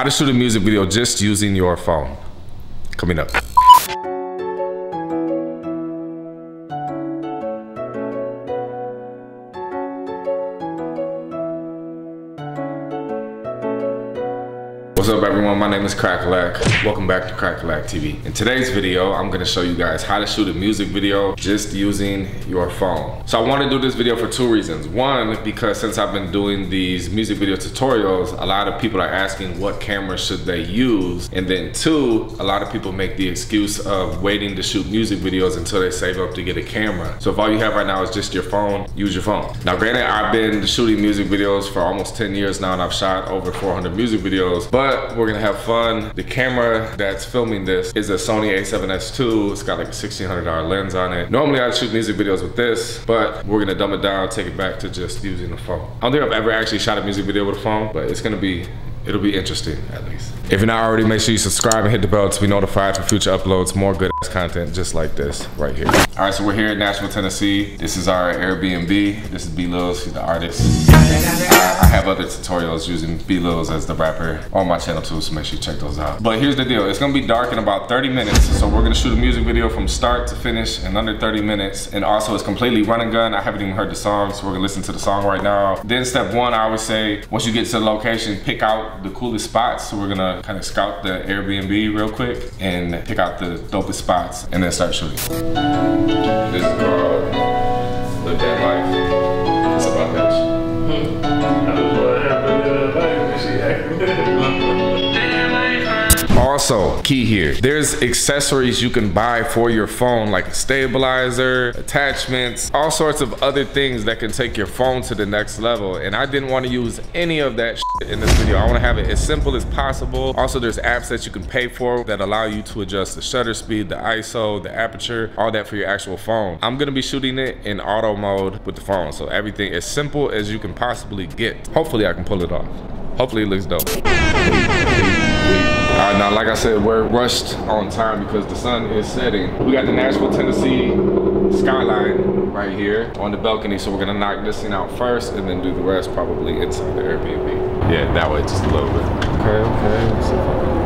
how to shoot a music video just using your phone. Coming up. Is Crackalack. Welcome back to Crackalack TV. In today's video, I'm gonna show you guys how to shoot a music video just using your phone. So I wanna do this video for two reasons. One, because since I've been doing these music video tutorials, a lot of people are asking what camera should they use. And then two, a lot of people make the excuse of waiting to shoot music videos until they save up to get a camera. So if all you have right now is just your phone, use your phone. Now granted, I've been shooting music videos for almost 10 years now and I've shot over 400 music videos, but we're gonna have fun. The camera that's filming this is a Sony a7S II. It's got like a $1,600 lens on it. Normally I'd shoot music videos with this, but we're gonna dumb it down, take it back to just using the phone. I don't think I've ever actually shot a music video with a phone, but it's gonna be it'll be interesting at least. If you're not already, make sure you subscribe and hit the bell to be notified for future uploads, more good ass content just like this right here. All right, so we're here in Nashville, Tennessee. This is our Airbnb. This is B-Lils, he's the artist. I, have other tutorials using B-Lils as the rapper on my channel too, so make sure you check those out. But here's the deal, it's gonna be dark in about 30 minutes, so we're gonna shoot a music video from start to finish in under 30 minutes. And also it's completely run and gun. I haven't even heard the song, so we're gonna listen to the song right now. Then step one, I would say, once you get to the location, pick out the coolest spots. So we're gonna kind of scout the Airbnb real quick and pick out the dopest spots and then start shooting. This is called The Dead Life. It's about Mm-hmm. Also, key here, there's accessories you can buy for your phone like a stabilizer, attachments, all sorts of other things that can take your phone to the next level. And I didn't want to use any of that in this video. I want to have it as simple as possible. Also, there's apps that you can pay for that allow you to adjust the shutter speed, the ISO, the aperture, all that for your actual phone. I'm going to be shooting it in auto mode with the phone. So everything as simple as you can possibly get. Hopefully I can pull it off. Hopefully it looks dope. Uh, now, like I said, we're rushed on time because the sun is setting. We got the Nashville, Tennessee skyline right here on the balcony. So we're gonna knock this thing out first and then do the rest probably inside the Airbnb. Yeah, that way just a little bit. Okay, okay.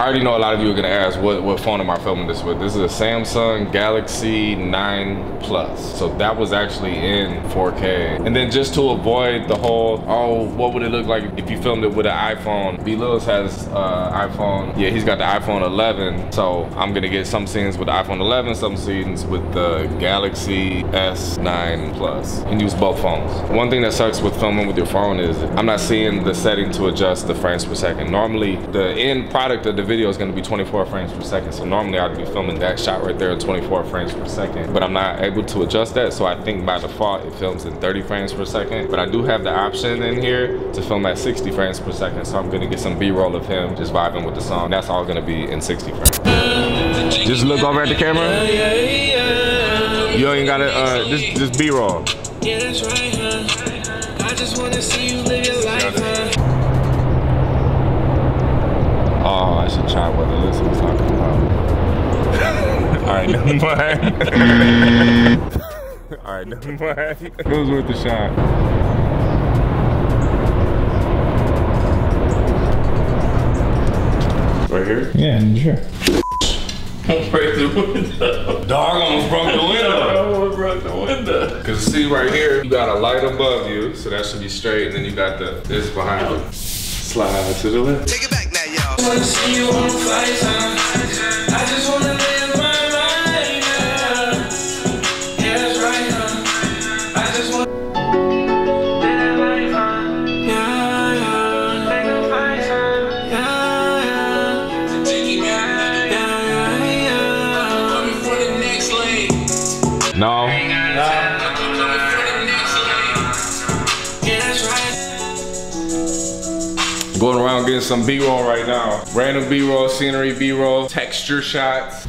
I already know a lot of you are gonna ask what, what phone am I filming this with. This is a Samsung Galaxy 9 Plus. So that was actually in 4K. And then just to avoid the whole, oh, what would it look like if you filmed it with an iPhone? B-Lils has uh, iPhone, yeah, he's got the iPhone 11. So I'm gonna get some scenes with the iPhone 11, some scenes with the Galaxy S9 Plus and use both phones. One thing that sucks with filming with your phone is I'm not seeing the setting to adjust the frames per second. Normally the end product of the video is gonna be 24 frames per second. So normally I'd be filming that shot right there at 24 frames per second, but I'm not able to adjust that. So I think by default it films in 30 frames per second, but I do have the option in here to film at 60 frames per second. So I'm gonna get some B-roll of him just vibing with the song. That's all gonna be in 60 frames. Just look over at the camera. You ain't gotta, uh, just, just B-roll. Yeah, that's right, huh? I just wanna see you live about. All right, never mind. All right, never mind. It was worth the shot. Right here? Yeah, sure. break the window. Dog almost broke the window. almost broke the window. Cause see right here, you got a light above you, so that should be straight, and then you got the this behind you. Slide to the left. Take it back now, y'all. Going around getting some B-roll right now. Random B-roll, scenery B-roll, texture shots.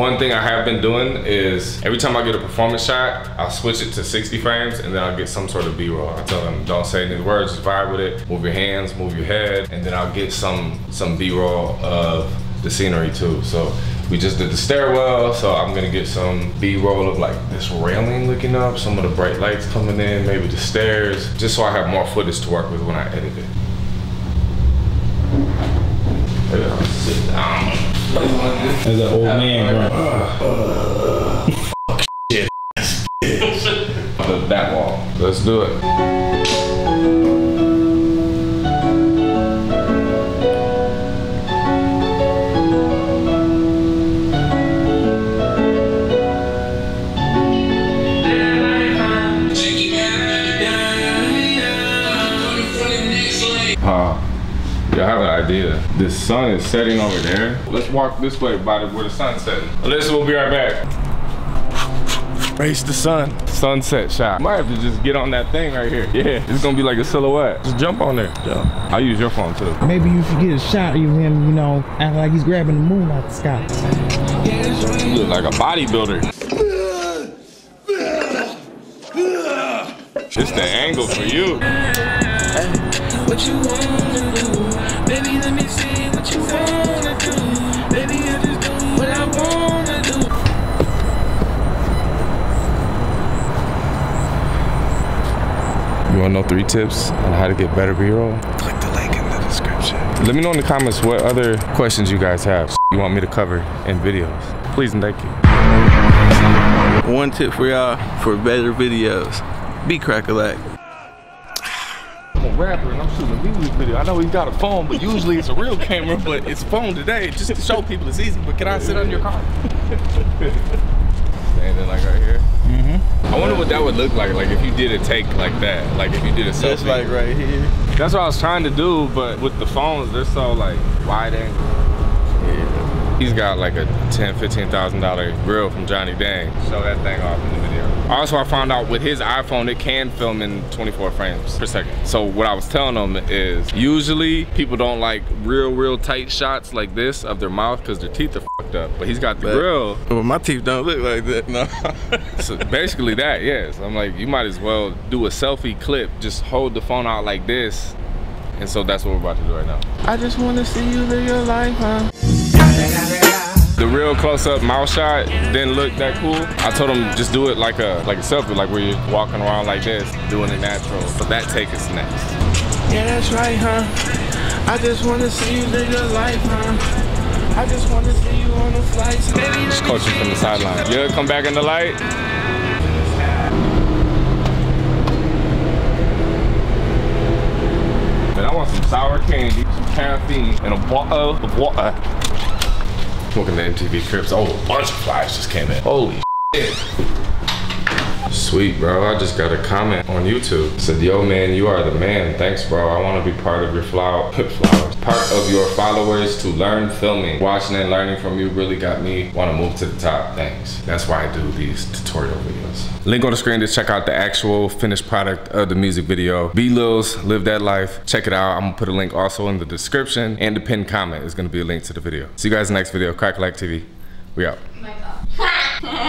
One thing I have been doing is every time I get a performance shot, I'll switch it to 60 frames and then I'll get some sort of B-roll. I tell them, don't say any words, just vibe with it, move your hands, move your head, and then I'll get some some B-roll of the scenery too. So we just did the stairwell, so I'm gonna get some B-roll of like this railing looking up, some of the bright lights coming in, maybe the stairs, just so I have more footage to work with when I edit it. Sit down. As an old man, bro. the- that wall. Let's do it. Sun is setting over there. Let's walk this way by the, where the sun's setting. Alyssa, we'll be right back. Face the sun. Sunset shot. Might have to just get on that thing right here. Yeah, it's gonna be like a silhouette. Just jump on there. Yeah. I'll use your phone too. Maybe you should get a shot of him, you know, acting like he's grabbing the moon out the sky. You look like a bodybuilder. It's the angle for you. What you wanna do? Baby, let me see what you wanna do. Baby, I just do what I wanna do. You wanna know three tips on how to get better B-roll? Click the link in the description. Let me know in the comments what other questions you guys have you want me to cover in videos. Please and thank you. One tip for y'all for better videos. Be crack-a-lack. I'm rapper and I'm shooting a music video. I know he's got a phone, but usually it's a real camera, but it's a phone today just to show people it's easy. But can I sit on your car? Standing like right here. Mm-hmm. I wonder what that would look like, like if you did a take like that, like if you did a selfie. Just like right here. That's what I was trying to do, but with the phones, they're so like wide angle. He's got like a ten, fifteen thousand dollar grill from Johnny Dang. Show that thing off in the video. Also, I found out with his iPhone, it can film in 24 frames per second. So what I was telling him is, usually people don't like real, real tight shots like this of their mouth because their teeth are fucked up. But he's got the But- grill. Well, my teeth don't look like that. No. So basically that, yes. I'm like, you might as well do a selfie clip. Just hold the phone out like this. And so that's what we're about to do right now. I just want to see you live your life, huh? The real close-up mouth shot didn't look that cool. I told him just do it like a like a selfie, like where you're walking around like this, doing it natural. So that take is next. Yeah, that's right, huh? I just wanna see you live your life, huh? I just wanna see you on the flights, baby. Just coaching from the sideline. Yeah, come back in the light. Man, I want some sour candy, some caffeine, and a bottle of uh, water. Looking at MTV Cribs. Oh, a bunch of flies just came in. Holy shit. Sweet, bro. I just got a comment on YouTube. Said, yo, man, you are the man. Thanks, bro. I want to be part of your flower, flowers. Part of your followers to learn filming. Watching and learning from you really got me want to move to the top. Thanks. That's why I do these tutorial videos. Link on the screen to check out the actual finished product of the music video. B Lils, Live That Life. Check it out. I'm going to put a link also in the description and the pinned comment is going to be a link to the video. See you guys next video. Crackalack TV. We out.